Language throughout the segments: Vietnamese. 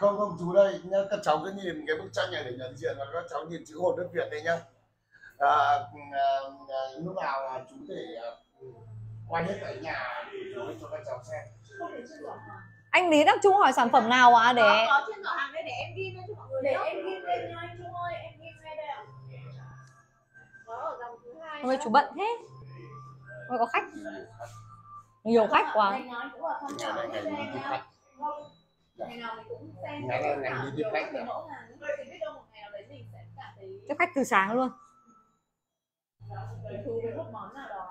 không không chú đây nhá các cháu cứ nhìn cái bức tranh này để nhận diện và các cháu nhìn chữ hồn đất việt đây nhá. À, à, à, lúc nào là chú để à, quay hết cả nhà để chú cho các cháu xem. Anh lý đắc trung hỏi sản phẩm nào ạ? Để có, có trên giỏ hàng đây để em ghi lên cho mọi người để em ghi lên nha anh Trung ơi em ghi ngay đây ạ. Có ở dòng thứ hai ôi chú bận thế. Ôi có khách. Nhiều khách quá. Ngày nào cũng vào thăm hết ngày nào mình cũng xem Ngày này ngày đi tiếp khách thì biết đâu một ngày nào đấy mình sẽ cảm thấy tiếp khách từ sáng luôn. Thú với một món nào đó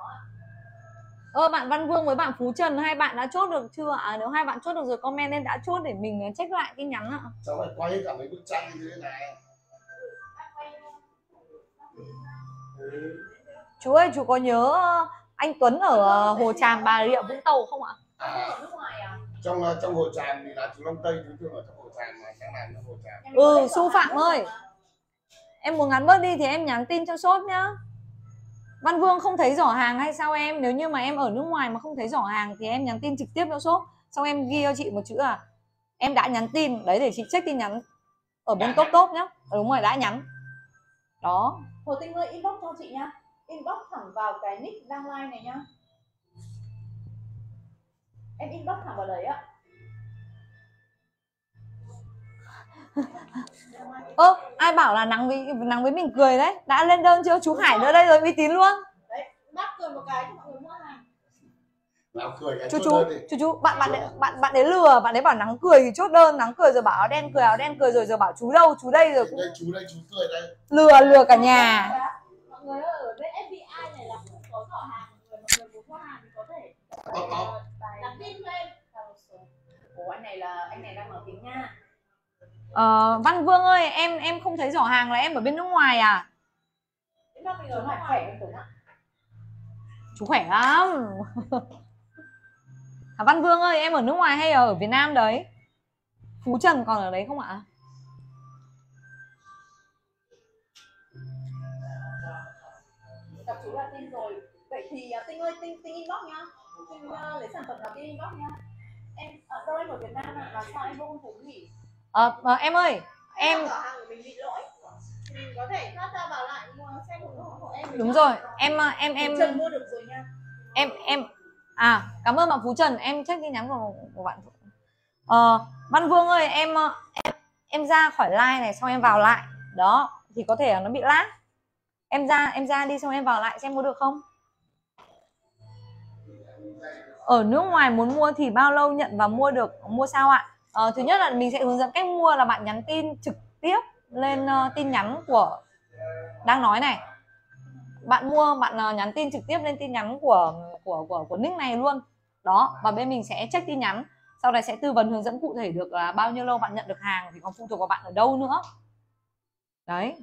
ơ bạn Văn Vương với bạn Phú Trần hai bạn đã chốt được chưa ạ? Nếu hai bạn chốt được rồi comment lên đã chốt để mình check lại tin nhắn ạ. Cháu phải quay hết cả mấy bức tranh như thế này? Chú ơi chú có nhớ anh Tuấn ở Hồ Tràm Bà Rịa Vũng Tàu không ạ? À, trong ờ, trong hồ tràm thì là chú Long Tây chú thường ở trong hồ tràm mà sáng làm trong hồ tràm. Ừ, Su Phạm ơi. em muốn ngắn bớt đi thì em nhắn tin cho shop nhá. Văn Vương không thấy giỏ hàng hay sao em? Nếu như mà em ở nước ngoài mà không thấy giỏ hàng thì em nhắn tin trực tiếp cho shop. Xong em ghi cho chị một chữ là em đã nhắn tin. Đấy để chị check tin nhắn ở bên top nhắn. top nhá. Ừ, đúng rồi đã nhắn. Đó. Hồ Tinh ơi inbox cho chị nhá. Inbox thẳng vào cái nick đang live này nhá Em inbox thẳng vào đấy ạ. Ơ ai bảo là nắng với nắng với mình cười đấy. Đã lên đơn chưa? Chú Hải nữa đây rồi uy tín luôn. Đấy bác cười một cái cho mọi người mua hàng. Nào cười cái chú chú chú chú bạn bạn đấy, bạn bạn đấy lừa bạn đấy bảo nắng cười thì chốt đơn nắng cười rồi bảo áo đen cười áo đen cười rồi giờ bảo chú đâu chú đây rồi cũng đây chú đây chú cười đây. lừa lừa cả nhà. Mọi người ơi, ở bên FBI này là cũng có giỏ hàng mọi người mọi người muốn mua hàng thì có thể có có nhắn tin cho em Ủa anh này là anh này đang nói tiếng Nga Ờ, Văn Vương ơi em em không thấy giỏ hàng là em ở bên nước ngoài à? Mình ở nước khỏe không chú khỏe lắm. À, Văn Vương ơi em ở nước ngoài hay ở Việt Nam đấy? Phú Trần còn ở đấy không ạ? Gặp chú là tin rồi. Vậy thì à, Tinh ơi Tinh, tinh inbox nhá. Tinh uh, lấy sản phẩm nào Tinh inbox nhá Em ở đâu em ở Việt Nam à? Làm sao em vô không thấy nghỉ? Ờ, ờ, em ơi em giỏ hàng của mình bị lỗi. Mình có thể thoát ra vào lại mua hộ hộ em đúng rồi em ờ, em em Trần mua được rồi nha. em em à cảm ơn bạn Phú Trần em check tin nhắn của, của bạn. Ờ, Văn Vương ơi em em em ra khỏi like này xong em vào lại. Đó thì có thể là nó bị lag. Em ra em ra đi xong em vào lại xem có được không ở nước ngoài muốn mua thì bao lâu nhận và mua được mua sao ạ? À, thứ nhất là mình sẽ hướng dẫn cách mua là bạn nhắn tin trực tiếp lên uh, tin nhắn của đang nói này. Bạn mua bạn uh, nhắn tin trực tiếp lên tin nhắn của của của của nick này luôn. Đó và bên mình sẽ check tin nhắn. Sau này sẽ tư vấn hướng dẫn cụ thể được là bao nhiêu lâu bạn nhận được hàng thì còn phụ thuộc vào bạn ở đâu nữa. Đấy.